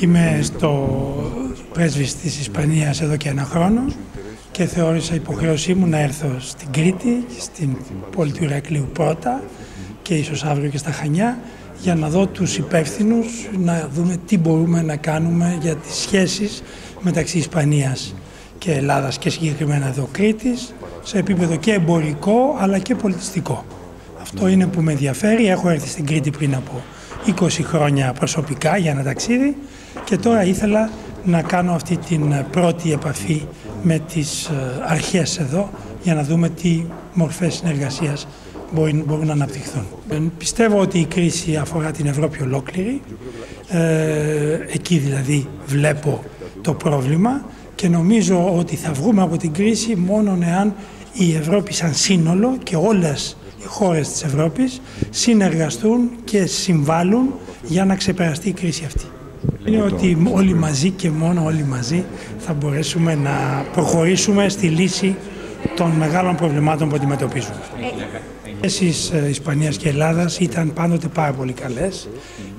Είμαι στο πρέσβης της Ισπανίας εδώ και ένα χρόνο και θεώρησα υποχρέωσή μου να έρθω στην Κρήτη, στην πόλη του Ηρακλείου πρώτα και ίσως αύριο και στα Χανιά για να δω τους υπεύθυνους, να δούμε τι μπορούμε να κάνουμε για τις σχέσεις μεταξύ Ισπανίας και Ελλάδας και συγκεκριμένα εδώ Κρήτης σε επίπεδο και εμπορικό αλλά και πολιτιστικό. Αυτό είναι που με ενδιαφέρει. Έχω έρθει στην Κρήτη πριν από 20 χρόνια προσωπικά για ένα ταξίδι και τώρα ήθελα να κάνω αυτή την πρώτη επαφή με τις ε, αρχές εδώ για να δούμε τι μορφές συνεργασίας μπορούν να αναπτυχθούν. Ε, πιστεύω ότι η κρίση αφορά την Ευρώπη ολόκληρη. Ε, εκεί δηλαδή βλέπω το πρόβλημα και νομίζω ότι θα βγούμε από την κρίση μόνο εάν η Ευρώπη σαν σύνολο και όλες οι χώρες της Ευρώπης συνεργαστούν και συμβάλλουν για να ξεπεραστεί η κρίση αυτή. Είναι ότι όλοι μαζί και μόνο όλοι μαζί θα μπορέσουμε να προχωρήσουμε στη λύση των μεγάλων προβλημάτων που αντιμετωπίζουμε. Οι σχέσεις ε, Ισπανίας και Ελλάδας ήταν πάντοτε πάρα πολύ καλές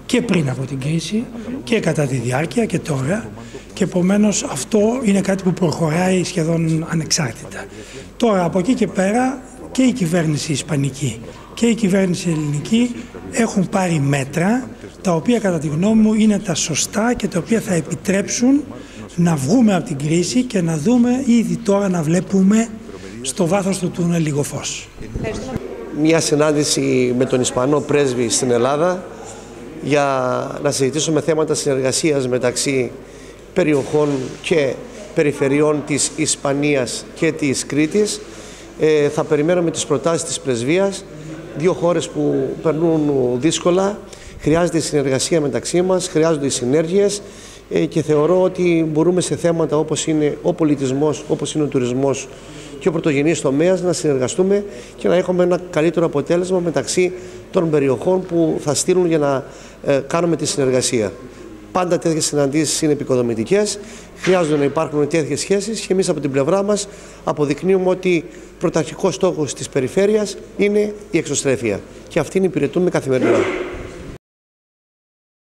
και πριν από την κρίση και κατά τη διάρκεια και τώρα και επομένως αυτό είναι κάτι που προχωράει σχεδόν ανεξάρτητα. Τώρα από εκεί και πέρα και η κυβέρνηση Ισπανική και η κυβέρνηση Ελληνική έχουν πάρει μέτρα τα οποία κατά τη γνώμη μου είναι τα σωστά και τα οποία θα επιτρέψουν να βγούμε από την κρίση και να δούμε ήδη τώρα να βλέπουμε στο βάθος του τούνελ λίγο φως. Μια συνάντηση με τον Ισπανό πρέσβη στην Ελλάδα για να συζητήσουμε θέματα συνεργασίας μεταξύ περιοχών και περιφερειών της Ισπανίας και της Κρήτης. Ε, θα περιμένουμε τις προτάσεις της πρεσβείας, δύο χώρες που περνούν δύσκολα, χρειάζεται η συνεργασία μεταξύ μας, χρειάζονται οι συνέργειες ε, και θεωρώ ότι μπορούμε σε θέματα όπως είναι ο πολιτισμός, όπως είναι ο τουρισμός και ο πρωτογενής τομέας να συνεργαστούμε και να έχουμε ένα καλύτερο αποτέλεσμα μεταξύ των περιοχών που θα στείλουν για να ε, κάνουμε τη συνεργασία. Πάντα τέτοιες συναντήσεις είναι επικοδομητικές. Χρειάζονται να υπάρχουν τέτοιες σχέσεις και εμείς από την πλευρά μας αποδεικνύουμε ότι πρωταρχικός στόχος της περιφέρειας είναι η εξωστρέφεια. Και αυτήν υπηρετούμε καθημερινά.